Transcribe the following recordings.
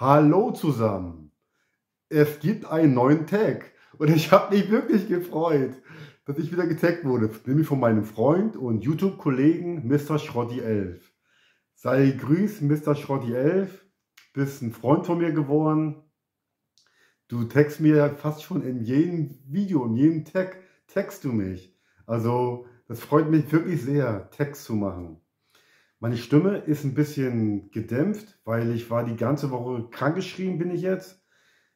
Hallo zusammen. Es gibt einen neuen Tag und ich habe mich wirklich gefreut, dass ich wieder getaggt wurde, nämlich von meinem Freund und YouTube-Kollegen Mr. Schrotti11. Sei grüßt, Mr. Schrotti11, bist ein Freund von mir geworden. Du text mir fast schon in jedem Video, in jedem Tag, text du mich. Also, das freut mich wirklich sehr, Text zu machen. Meine Stimme ist ein bisschen gedämpft, weil ich war die ganze Woche krankgeschrieben bin ich jetzt.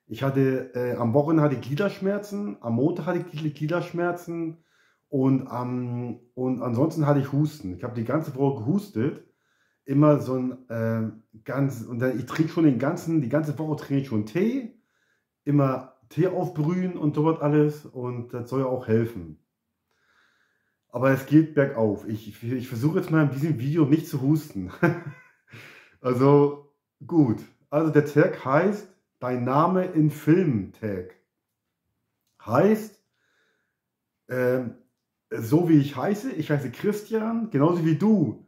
Ich hatte, äh, am Wochenende hatte ich Gliederschmerzen, am Montag hatte ich Gliederschmerzen und, ähm, und ansonsten hatte ich Husten. Ich habe die ganze Woche gehustet. Immer so ein äh, ganz, und dann, ich trinke schon den ganzen, die ganze Woche trinke ich schon Tee. Immer Tee aufbrühen und sowas alles und das soll ja auch helfen. Aber es geht bergauf. Ich, ich versuche jetzt mal in diesem Video nicht zu husten. also gut. Also der Tag heißt Dein Name in Film Tag. Heißt, äh, so wie ich heiße, ich heiße Christian, genauso wie du,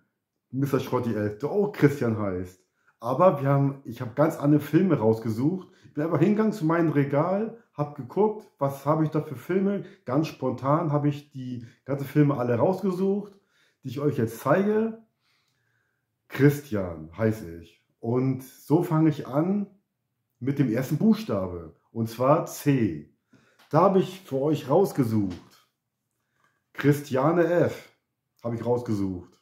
Mr. Schrotti 11, du auch Christian heißt. Aber wir haben, ich habe ganz andere Filme rausgesucht. Ich bin einfach hingegangen zu meinem Regal, habe geguckt, was habe ich da für Filme. Ganz spontan habe ich die ganzen Filme alle rausgesucht, die ich euch jetzt zeige. Christian heiße ich. Und so fange ich an mit dem ersten Buchstabe. Und zwar C. Da habe ich für euch rausgesucht. Christiane F. habe ich rausgesucht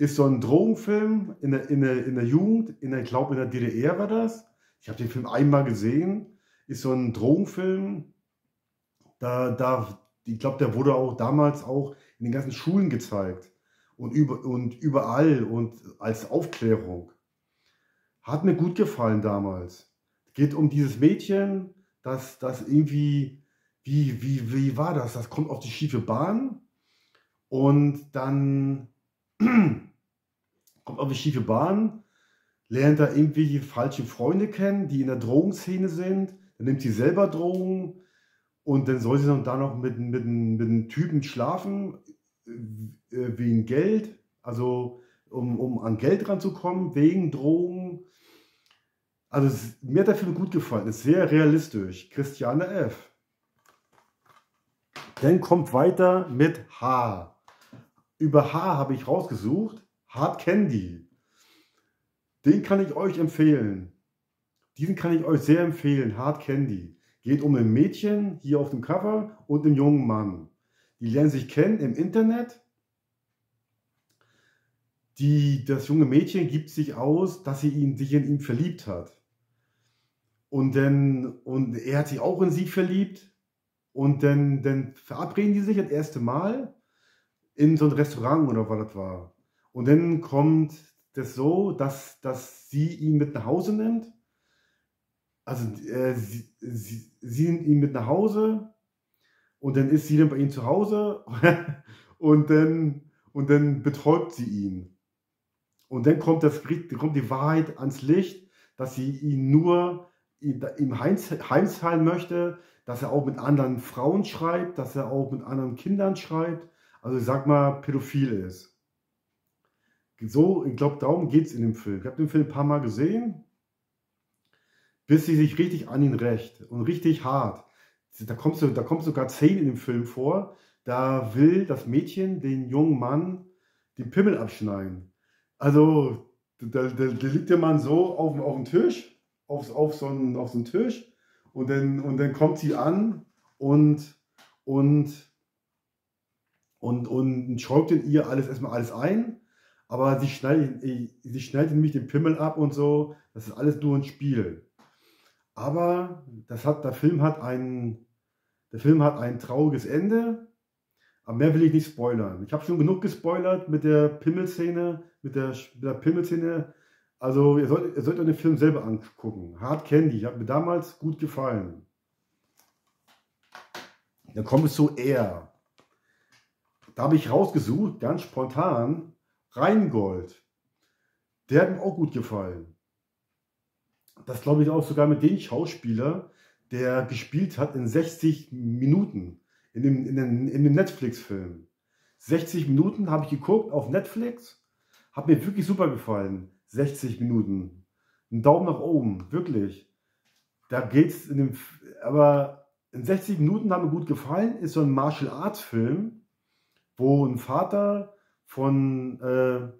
ist so ein Drogenfilm in der, in der, in der Jugend, in der, ich glaube in der DDR war das. Ich habe den Film einmal gesehen. Ist so ein Drogenfilm. Da, da, ich glaube, der wurde auch damals auch in den ganzen Schulen gezeigt. Und, über, und überall und als Aufklärung. Hat mir gut gefallen damals. Geht um dieses Mädchen, das, das irgendwie, wie, wie, wie war das? Das kommt auf die schiefe Bahn und dann kommt auf die schiefe Bahn, lernt da irgendwelche falsche Freunde kennen, die in der Drogenszene sind. Dann nimmt sie selber Drogen und dann soll sie dann da noch mit, mit, mit einem Typen schlafen, äh, wegen Geld, also um, um an Geld ranzukommen, wegen Drogen. Also es, mir hat der Film gut gefallen, ist sehr realistisch. Christiane F. Dann kommt weiter mit H. Über H habe ich rausgesucht. Hard Candy. Den kann ich euch empfehlen. Diesen kann ich euch sehr empfehlen. Hard Candy. Geht um ein Mädchen hier auf dem Cover und einen jungen Mann. Die lernen sich kennen im Internet. Die, das junge Mädchen gibt sich aus, dass sie ihn, sich in ihn verliebt hat. Und, dann, und er hat sich auch in sie verliebt. Und dann, dann verabreden die sich das erste Mal in so ein Restaurant oder was das war. Und dann kommt das so, dass, dass sie ihn mit nach Hause nimmt. Also äh, sie, sie, sie nimmt ihn mit nach Hause und dann ist sie dann bei ihm zu Hause und dann, und dann betäubt sie ihn. Und dann kommt, das, kommt die Wahrheit ans Licht, dass sie ihn nur ihm heimzahlen möchte, dass er auch mit anderen Frauen schreibt, dass er auch mit anderen Kindern schreibt. Also ich sag mal, pädophil ist. So, ich glaube, darum geht es in dem Film. Ich habe den Film ein paar Mal gesehen, bis sie sich richtig an ihn rächt und richtig hart. Da kommt, so, da kommt sogar Szenen in dem Film vor, da will das Mädchen den jungen Mann den Pimmel abschneiden. Also, da, da, da liegt der Mann so auf, auf dem Tisch, auf, auf, so einen, auf so einen Tisch, und dann, und dann kommt sie an und, und, und, und schräubt in ihr alles erstmal alles ein aber sie schneidet, sie schneidet nämlich den Pimmel ab und so. Das ist alles nur ein Spiel. Aber das hat, der, Film hat ein, der Film hat ein trauriges Ende. Aber mehr will ich nicht spoilern. Ich habe schon genug gespoilert mit der Pimmelszene, mit der, mit der Pimmelszene. Also ihr sollt, ihr sollt euch den Film selber angucken. Hard Candy, hat mir damals gut gefallen. Dann kommt es zu Air. Da habe ich rausgesucht, ganz spontan, Rheingold, der hat mir auch gut gefallen. Das glaube ich auch sogar mit dem Schauspieler, der gespielt hat in 60 Minuten in dem, in dem, in dem Netflix-Film. 60 Minuten habe ich geguckt auf Netflix, hat mir wirklich super gefallen. 60 Minuten. Ein Daumen nach oben, wirklich. Da geht's in dem, aber in 60 Minuten haben mir gut gefallen, ist so ein Martial Arts Film, wo ein Vater von, äh,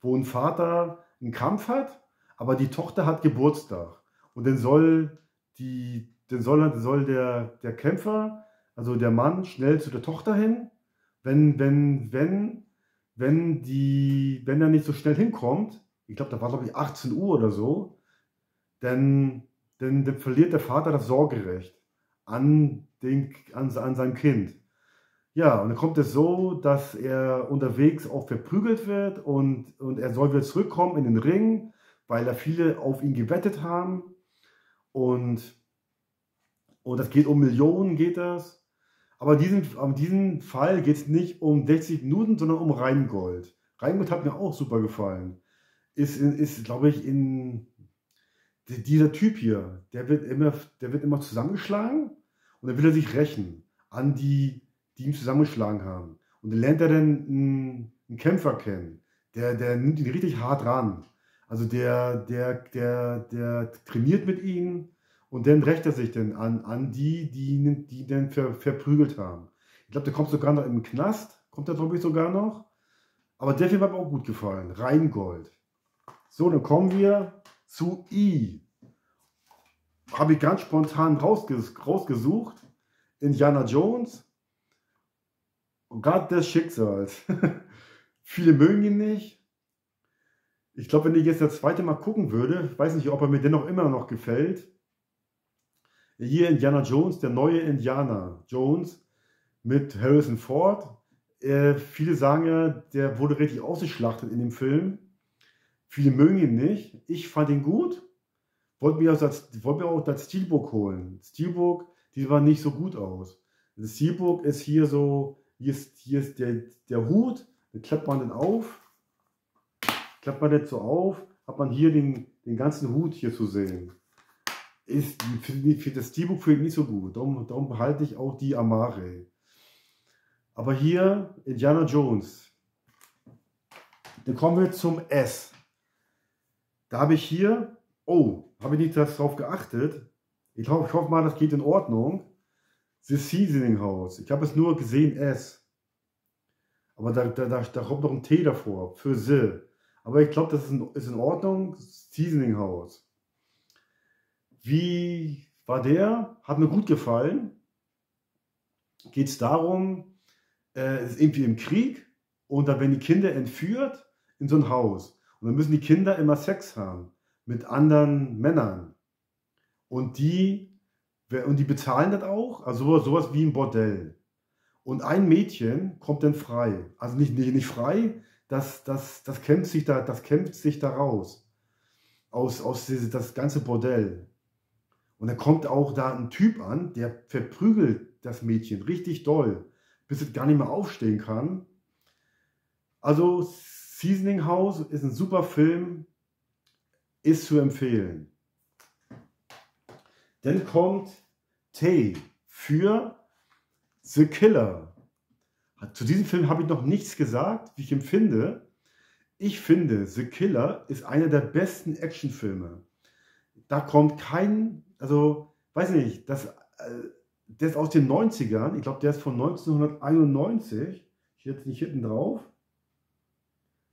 wo ein Vater einen Kampf hat, aber die Tochter hat Geburtstag. Und dann soll die, dann soll, soll der, der Kämpfer, also der Mann, schnell zu der Tochter hin. Wenn, wenn, wenn, wenn die, wenn er nicht so schnell hinkommt, ich glaube, da war glaube ich 18 Uhr oder so, dann, dann, dann verliert der Vater das Sorgerecht an, den, an, an sein Kind. Ja, und dann kommt es so, dass er unterwegs auch verprügelt wird und, und er soll wieder zurückkommen in den Ring, weil da viele auf ihn gewettet haben. Und, und das geht um Millionen, geht das. Aber in diesem, in Fall geht es nicht um 60 Minuten, sondern um Rheingold. Rheingold hat mir auch super gefallen. Ist, ist glaube ich, in dieser Typ hier, der wird immer, der wird immer zusammengeschlagen und dann will er sich rächen an die, die ihn zusammengeschlagen haben. Und dann lernt er dann einen, einen Kämpfer kennen, der, der nimmt ihn richtig hart ran. Also der, der, der, der trainiert mit ihnen und dann rächt er sich dann an, an die, die, die dann ver, verprügelt haben. Ich glaube, der kommt sogar noch im Knast, kommt er glaube ich sogar noch. Aber der Film hat mir auch gut gefallen. Rheingold. So, dann kommen wir zu I. Habe ich ganz spontan rausges rausgesucht. Indiana Jones. Gott des Schicksals. Viele mögen ihn nicht. Ich glaube, wenn ich jetzt das zweite Mal gucken würde, weiß nicht, ob er mir dennoch immer noch gefällt. Hier Indiana Jones, der neue Indiana Jones mit Harrison Ford. Äh, viele sagen ja, der wurde richtig ausgeschlachtet in dem Film. Viele mögen ihn nicht. Ich fand ihn gut. Wollte mir, das, wollte mir auch das Steelbook holen. Steelbook, die war nicht so gut aus. Das Steelbook ist hier so, hier ist, hier ist der, der Hut, da klappt man den auf. Klappt man den so auf, hat man hier den, den ganzen Hut hier zu sehen. Ist für, für das Steelbook ich nicht so gut. Darum, darum behalte ich auch die Amare. Aber hier Indiana Jones. Dann kommen wir zum S. Da habe ich hier, oh, habe ich nicht darauf geachtet. Ich hoffe, ich hoffe mal, das geht in Ordnung. The Seasoning House. Ich habe es nur gesehen, S. Aber da, da, da, da kommt noch ein T davor, für The. Aber ich glaube, das ist in, ist in Ordnung. Seasoning House. Wie war der? Hat mir gut gefallen. Geht es darum, äh, ist irgendwie im Krieg und da werden die Kinder entführt in so ein Haus. Und dann müssen die Kinder immer Sex haben mit anderen Männern. Und die, und die bezahlen das auch, also sowas wie ein Bordell. Und ein Mädchen kommt dann frei. Also nicht, nicht, nicht frei, das, das, das, kämpft sich da, das kämpft sich da raus. Aus, aus diese, das ganze Bordell. Und dann kommt auch da ein Typ an, der verprügelt das Mädchen richtig doll, bis es gar nicht mehr aufstehen kann. Also Seasoning House ist ein super Film, ist zu empfehlen. Dann kommt Tay für The Killer. Zu diesem Film habe ich noch nichts gesagt, wie ich empfinde. Ich finde, The Killer ist einer der besten Actionfilme. Da kommt kein, also, weiß nicht, das, äh, der ist aus den 90ern. Ich glaube, der ist von 1991. Ich jetzt nicht hinten drauf.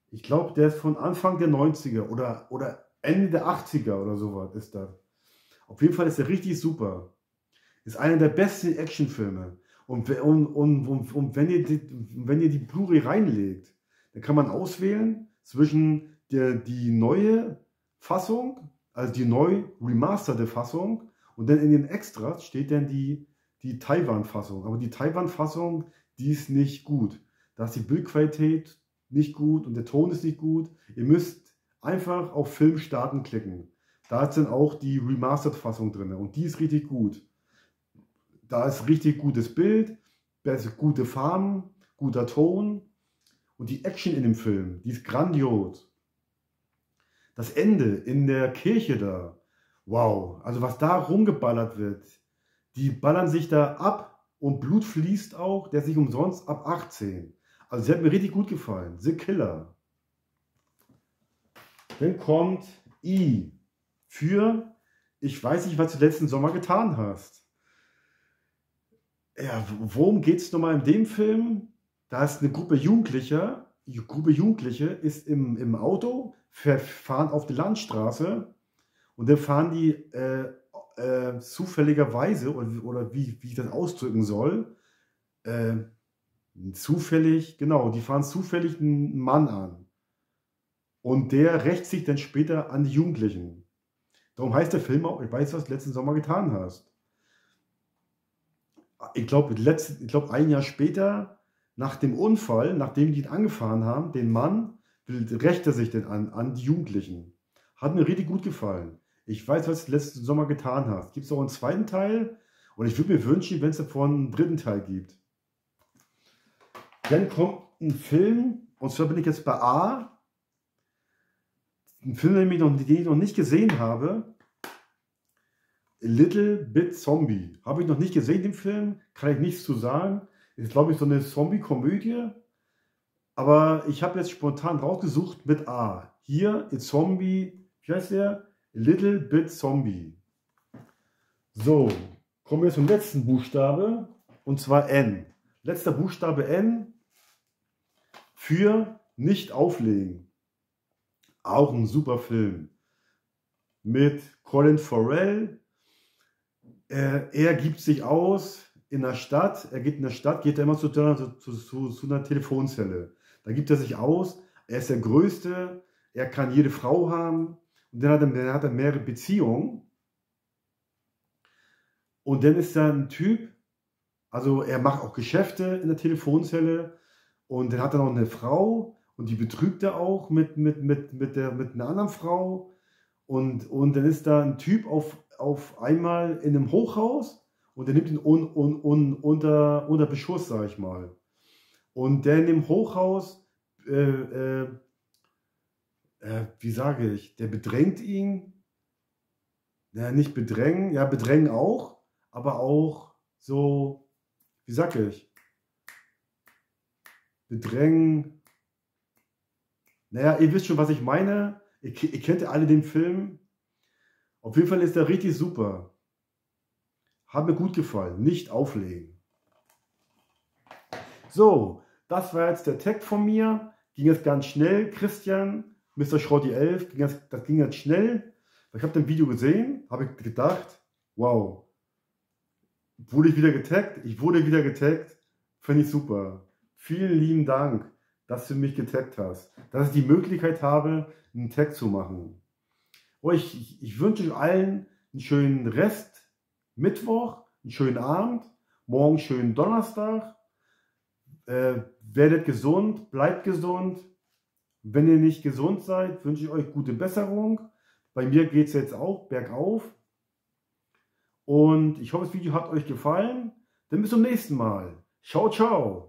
Ich glaube, der ist von Anfang der 90er oder, oder Ende der 80er oder sowas ist das. Auf jeden Fall ist er richtig super. Ist einer der besten Actionfilme. Und, und, und, und, und wenn, ihr die, wenn ihr die Blu-ray reinlegt, dann kann man auswählen zwischen der die neue Fassung, also die neu remasterte Fassung, und dann in den Extras steht dann die, die Taiwan-Fassung. Aber die Taiwan-Fassung, die ist nicht gut. Da ist die Bildqualität nicht gut und der Ton ist nicht gut. Ihr müsst einfach auf Film starten klicken. Da ist dann auch die Remastered-Fassung drin und die ist richtig gut. Da ist richtig gutes Bild, gute Farben, guter Ton und die Action in dem Film, die ist grandios. Das Ende in der Kirche da, wow, also was da rumgeballert wird, die ballern sich da ab und Blut fließt auch, der sich umsonst ab 18. Also sie hat mir richtig gut gefallen. The Killer. Dann kommt I für Ich weiß nicht, was du letzten Sommer getan hast. Ja, worum geht es nochmal in dem Film? Da ist eine Gruppe Jugendlicher, die Gruppe Jugendliche ist im, im Auto, fahren auf die Landstraße und dann fahren die äh, äh, zufälligerweise, oder, oder wie, wie ich das ausdrücken soll, äh, zufällig, genau, die fahren zufällig einen Mann an. Und der rächt sich dann später an die Jugendlichen. Darum heißt der Film auch, ich weiß, was du letzten Sommer getan hast. Ich glaube, ich glaub, ein Jahr später, nach dem Unfall, nachdem die ihn angefahren haben, den Mann, rächt er sich denn an, an die Jugendlichen. Hat mir richtig gut gefallen. Ich weiß, was du letzten Sommer getan hast. Gibt es auch einen zweiten Teil? Und ich würde mir wünschen, wenn es davon einen dritten Teil gibt. Dann kommt ein Film, und zwar bin ich jetzt bei A. Ein Film, den ich noch, den ich noch nicht gesehen habe. Little Bit Zombie. Habe ich noch nicht gesehen, den Film. Kann ich nichts zu sagen. Ist, glaube ich, so eine Zombie-Komödie. Aber ich habe jetzt spontan rausgesucht mit A. Hier, A Zombie, wie heißt der? Little Bit Zombie. So, kommen wir zum letzten Buchstabe. Und zwar N. Letzter Buchstabe N für Nicht auflegen. Auch ein super Film. Mit Colin Farrell. Er, er gibt sich aus in der Stadt. Er geht in der Stadt, geht er immer zu, zu, zu, zu einer Telefonzelle. Da gibt er sich aus. Er ist der Größte. Er kann jede Frau haben. Und dann hat er, dann hat er mehrere Beziehungen. Und dann ist da ein Typ, also er macht auch Geschäfte in der Telefonzelle und dann hat er noch eine Frau und die betrügt er auch mit, mit, mit, mit, der, mit einer anderen Frau. Und, und dann ist da ein Typ auf, auf einmal in einem Hochhaus und der nimmt ihn un, un, un, unter, unter Beschuss, sag ich mal. Und der in dem Hochhaus, äh, äh, äh, wie sage ich, der bedrängt ihn. Ja, nicht bedrängen, ja, bedrängen auch, aber auch so, wie sage ich, bedrängen. Naja, ihr wisst schon, was ich meine. Ihr, ihr kennt ja alle den Film. Auf jeden Fall ist er richtig super. Hat mir gut gefallen. Nicht auflegen. So, das war jetzt der Tag von mir. Ging jetzt ganz schnell, Christian. Mr. Schrotti 11, ging jetzt, das ging jetzt schnell. Ich habe das Video gesehen, habe ich gedacht, wow, wurde ich wieder getaggt? Ich wurde wieder getaggt. Finde ich super. Vielen lieben Dank, dass du mich getaggt hast. Dass ich die Möglichkeit habe, einen Tag zu machen. Ich, ich, ich wünsche euch allen einen schönen Rest Mittwoch, einen schönen Abend, morgen schönen Donnerstag. Äh, werdet gesund, bleibt gesund. Wenn ihr nicht gesund seid, wünsche ich euch gute Besserung. Bei mir geht es jetzt auch bergauf. Und ich hoffe, das Video hat euch gefallen. Dann bis zum nächsten Mal. Ciao, ciao.